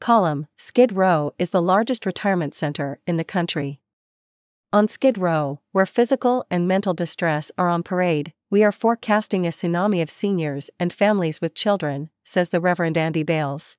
Column Skid Row is the largest retirement center in the country. On Skid Row, where physical and mental distress are on parade, we are forecasting a tsunami of seniors and families with children, says the Reverend Andy Bales.